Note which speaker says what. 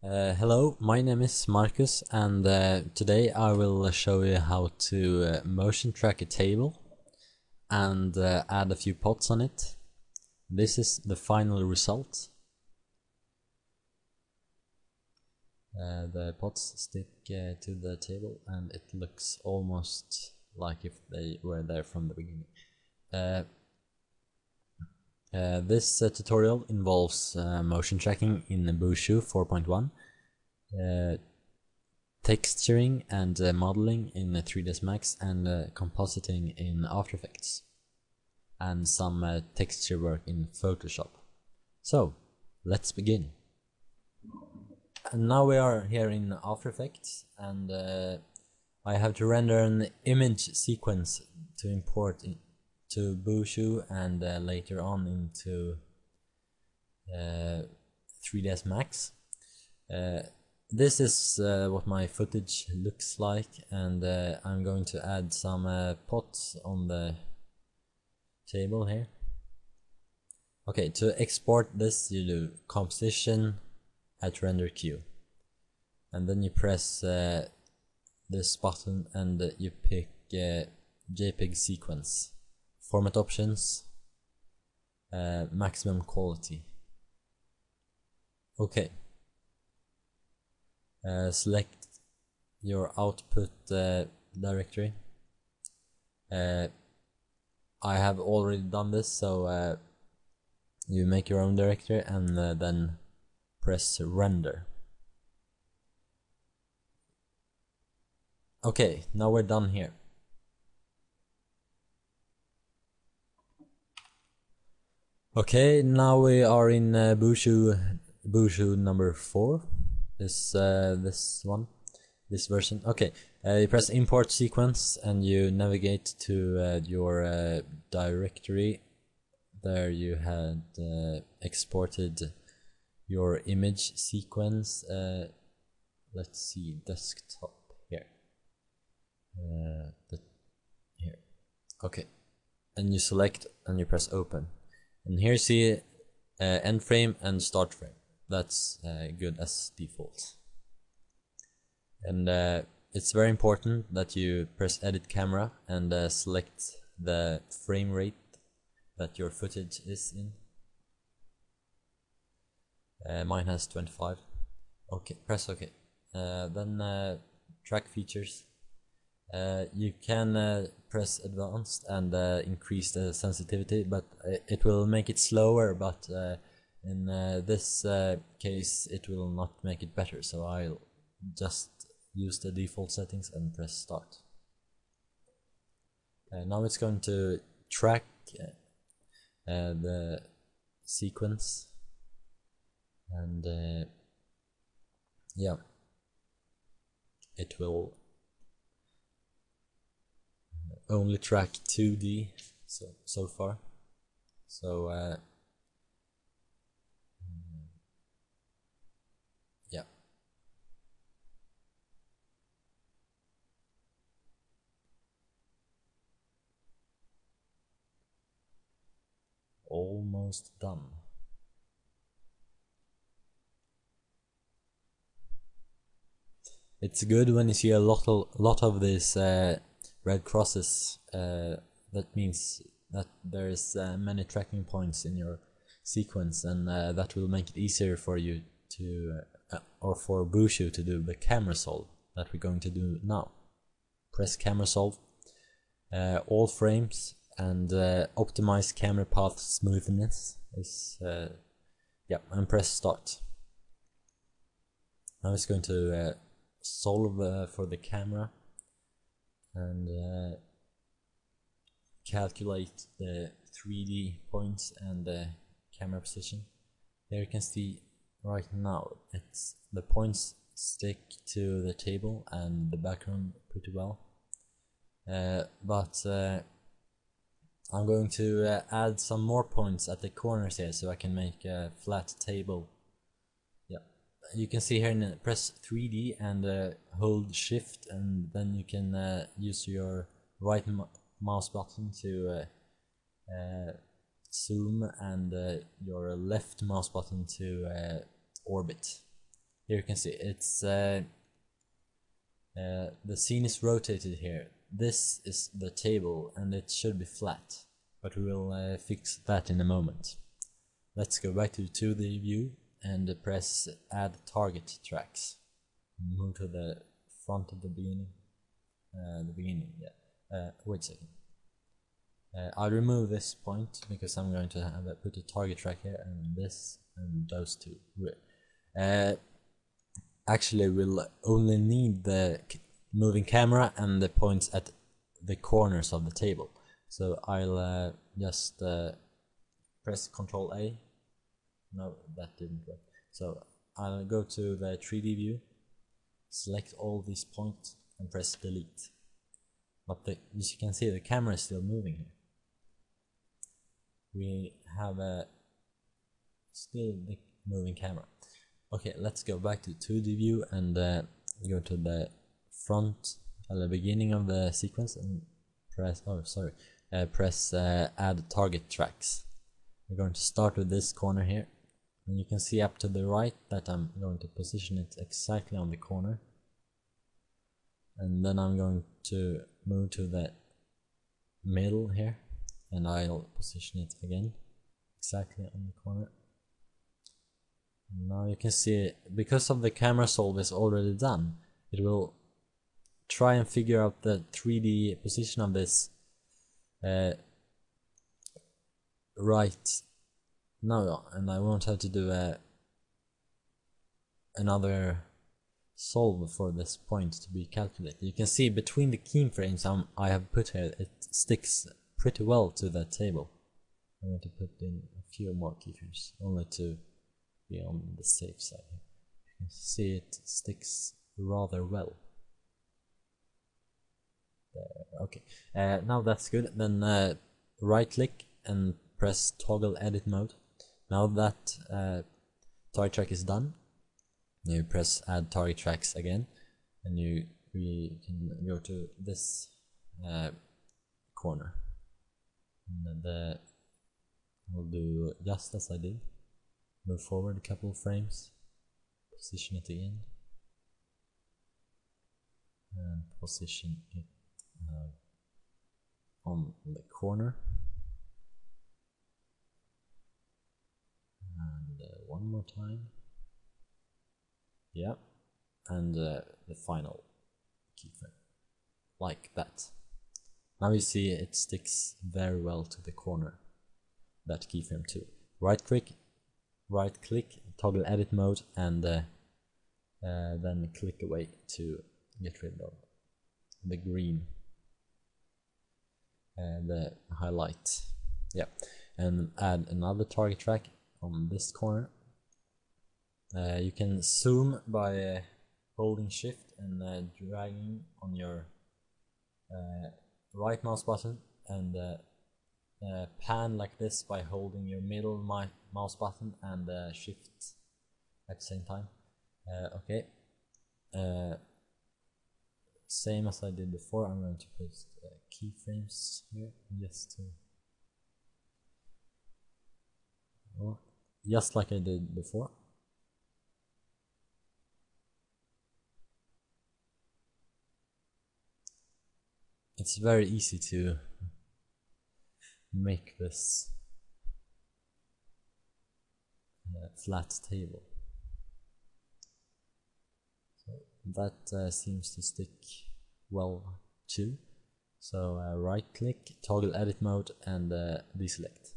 Speaker 1: Uh, hello, my name is Marcus, and uh, today I will show you how to uh, motion track a table and uh, add a few pots on it. This is the final result. Uh, the pots stick uh, to the table and it looks almost like if they were there from the beginning. Uh, this uh, tutorial involves uh, motion tracking in Boujou 4.1, uh, texturing and uh, modeling in 3ds Max, and uh, compositing in After Effects, and some texture work in Photoshop. So, let's begin. And now we are here in After Effects, and I have to render an image sequence to import in to Boujou and uh, later on into uh, 3ds Max. Uh, this is uh, what my footage looks like and uh, I'm going to add some uh, pots on the table here. Okay, to export this you do composition at render queue and then you press this button and you pick JPEG sequence format options, uh, maximum quality. Okay. Uh, select your output uh, directory. Uh, I have already done this, so uh, you make your own directory and uh, then press render. Okay, now we're done here. Okay, now we are in uh, Boujou, Boujou number four. This uh, this one, this version. Okay, uh, you press import sequence and you navigate to uh, your uh, directory. There you had uh, exported your image sequence. Uh, let's see, desktop here. The, here. Okay, and you select and you press open. And here see uh, end frame and start frame. That's uh, good as default. And uh, it's very important that you press edit camera and uh, select the frame rate that your footage is in. Uh, mine has 25. Okay, press OK. Uh, then track features uh, you can uh, press advanced and uh, increase the sensitivity but it will make it slower but uh, in uh, this uh, case it will not make it better. So I'll just use the default settings and press start. Now it's going to track the sequence. And yeah. It will only track 2D so so far. So uh, yeah. Almost done. It's good when you see a lot of lot of this uh, red crosses uh, that means that there's uh, many tracking points in your sequence and uh, that will make it easier for you to uh, or for Boujou to do the camera solve that we're going to do now. Press camera solve uh, all frames and uh, optimize camera path smoothness is yeah and press start. Now it's going to solve for the camera and uh, calculate the 3D points and the camera position. There you can see right now it's the points stick to the table and the background pretty well. Uh, but uh, I'm going to uh, add some more points at the corners here so I can make a flat table you can see here in press 3D and uh, hold shift and then you can uh, use your right mouse button to uh, uh zoom and uh, your left mouse button to uh, orbit here you can see it's the scene is rotated here. This is the table and it should be flat, but we will fix that in a moment. Let's go back to the 2D view and press add target tracks. Move to the front of the beginning. Uh, the beginning, yeah. Uh, wait a second. Uh, I'll remove this point because I'm going to have put a target track here and this and those two. Uh, actually, we'll only need the moving camera and the points at the corners of the table. So I'll uh, just uh, press Control A. No, that didn't work. So I'll go to the 3D view, select all these points and press delete. But the, as you can see, the camera is still moving here. We have a still the moving camera. Okay, let's go back to 2D view and uh, go to the front at the beginning of the sequence and press oh sorry uh, press uh, add target tracks we're going to start with this corner here and you can see up to the right that I'm going to position it exactly on the corner. And then I'm going to move to the middle here and I'll position it again exactly on the corner. Now you can see because of the camera solve is already done it will try and figure out the 3D position of this uh, right now and I won't have to do a another solve for this point to be calculated. You can see between the keyframes I'm, I have put here it sticks pretty well to that table. I'm going to put in a few more keyframes only to be on the safe side. You can see it sticks rather well okay uh, now that's good then uh, right click and press toggle edit mode now that uh, target track is done you press add target tracks again and you we can go to this uh, corner. And the we'll do just as I did. Move forward a couple of frames. Position it again. And position it uh, on the corner and uh, one more time. Yeah. And uh, the final keyframe like that. Now you see it sticks very well to the corner. That keyframe too. Right click right click toggle edit mode and uh, uh, then click away to get rid of the green and the highlight. Yeah. And add another target track on this corner uh, you can zoom by uh, holding shift and uh, dragging on your uh, right mouse button and uh, pan like this by holding your middle mouse button and shift at the same time. Okay. Same as I did before, I'm going to put keyframes here just to just like I did before. It's very easy to make this uh, flat table. That uh, seems to stick well too so uh, right click toggle edit mode and uh, deselect